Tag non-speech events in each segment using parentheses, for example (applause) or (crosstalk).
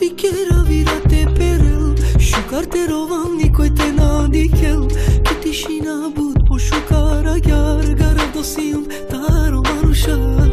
Shikera virate perel Shukarterovan nikoite na dikel Kitishina bud po shukara gyar Garadosiyum taro marushan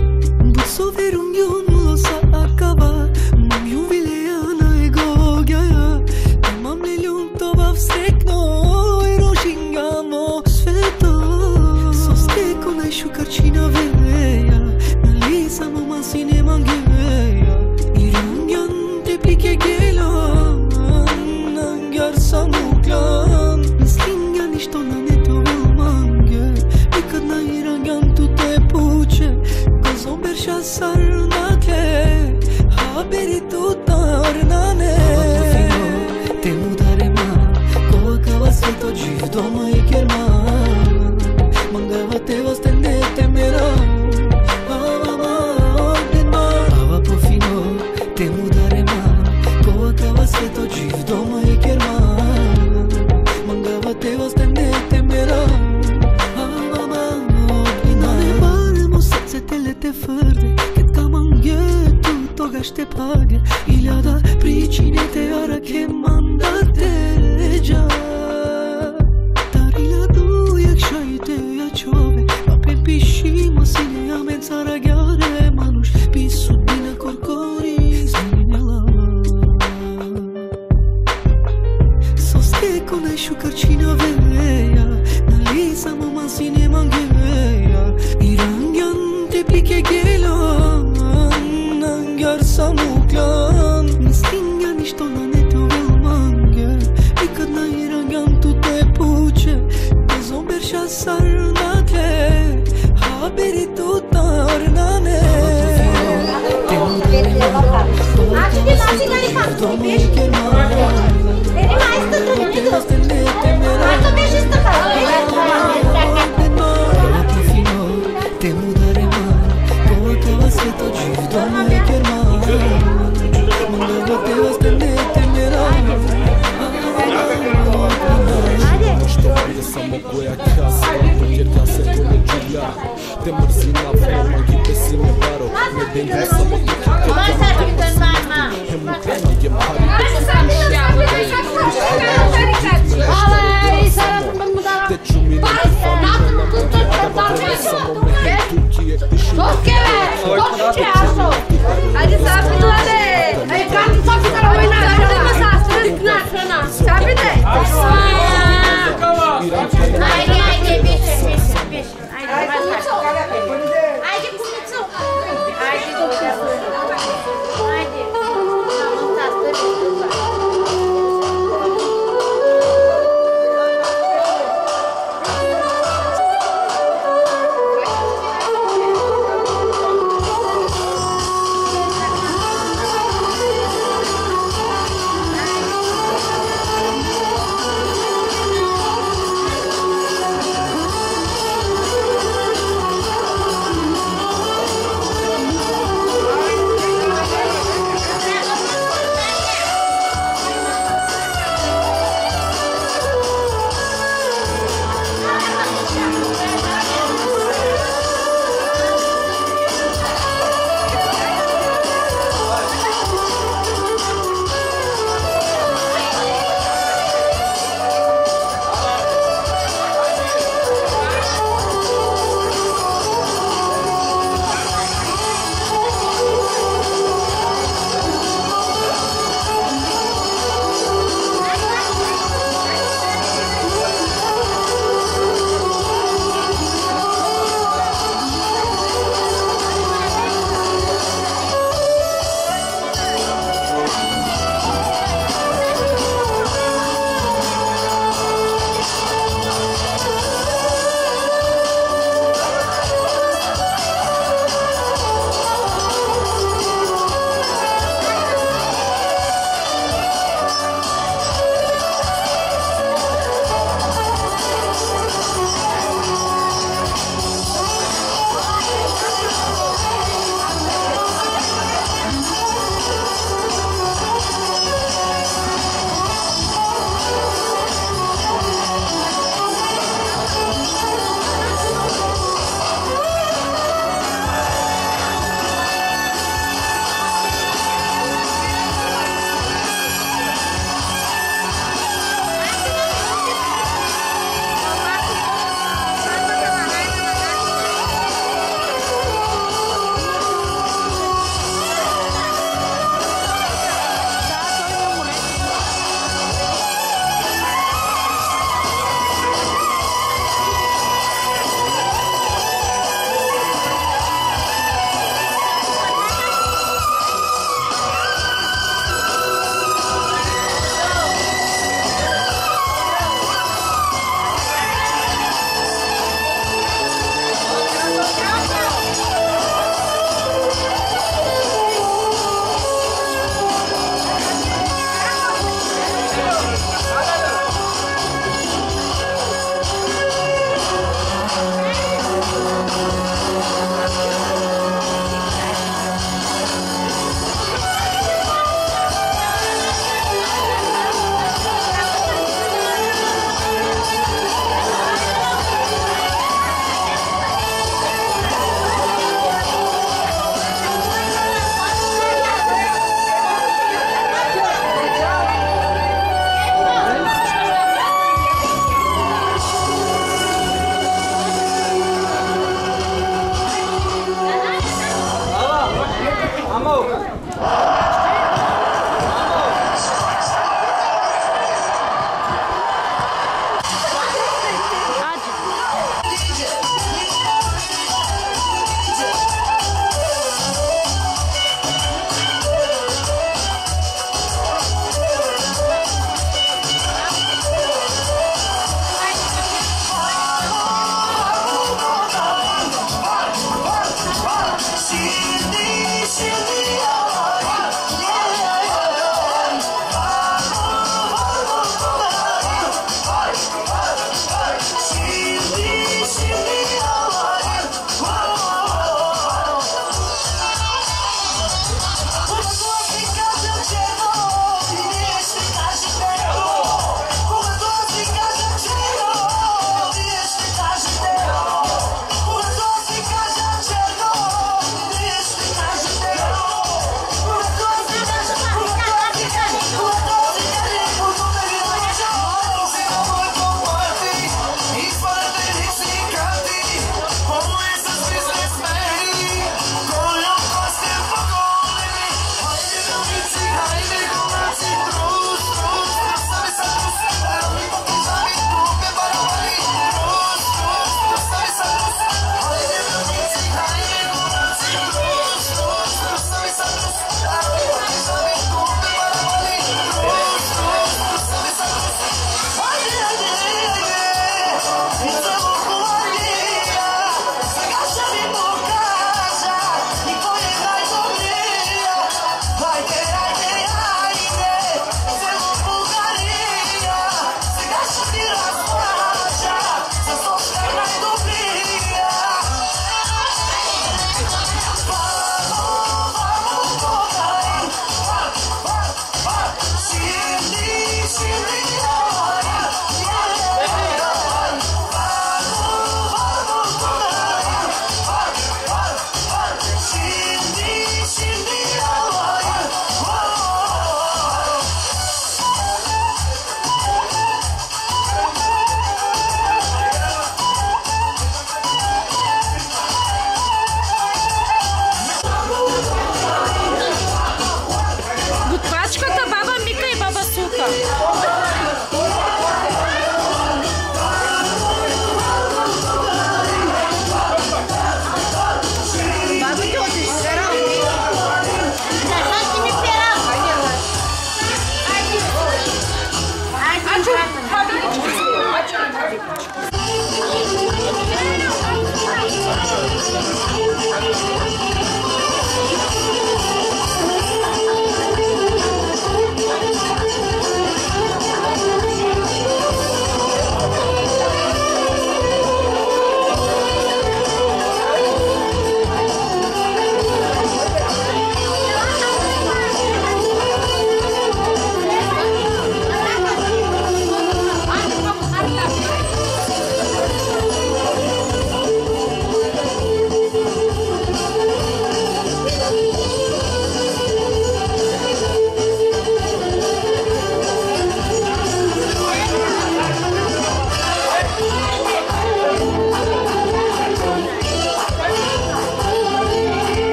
Thank you.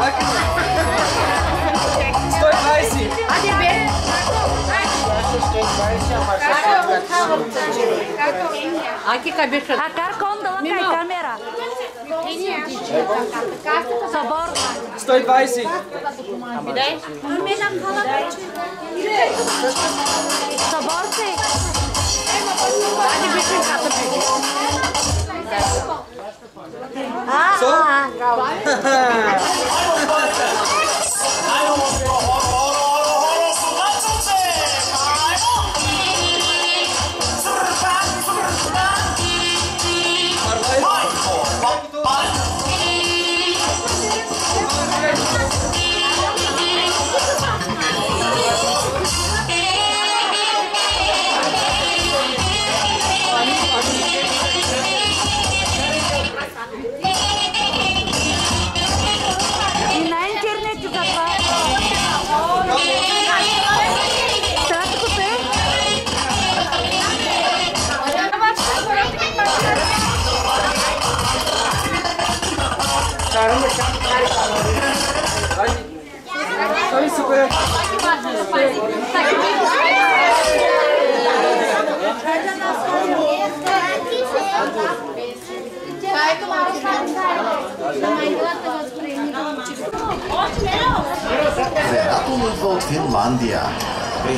130. Ади бе. Аки кабиха. А как он дала камера? Собор. 120. Бидай. Собор ты. Ади бе. Đó, (laughs)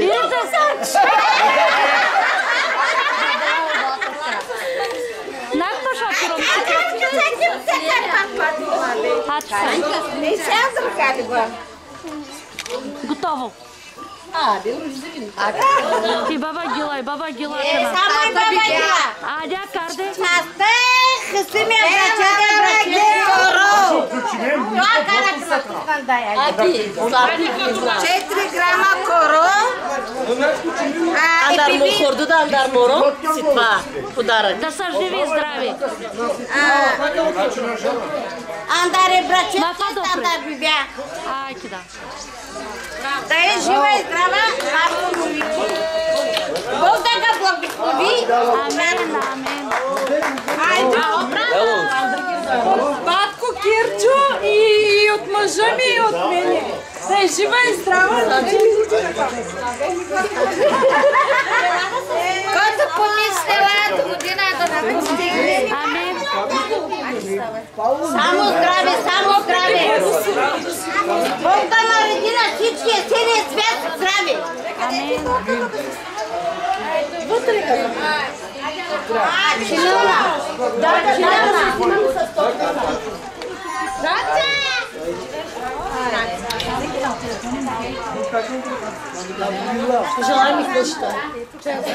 Yeah. Александр Калиба. Готово. А, Ти баба Гилай, баба Гилай. Сама баба Гилай. Адя Карде. Астай kızım yapacağım. Четири грама коро. Андармо хорду да андарморо ситва удара. Да са живи и здрави. Андаре браче, андар бибя. Ајки да. Да е жива и здрава, мъжа ми и от мене. Да е жива и здрава, значи. е да не ми звучи така. Който помисляла до година да стигне. Амин. Само здраве, само здраве. Бог да нареди на всички сини свят здраве. Амин. Вътре казвам. А, чинала. Да, чинала. Żalami jeszcze. Czego?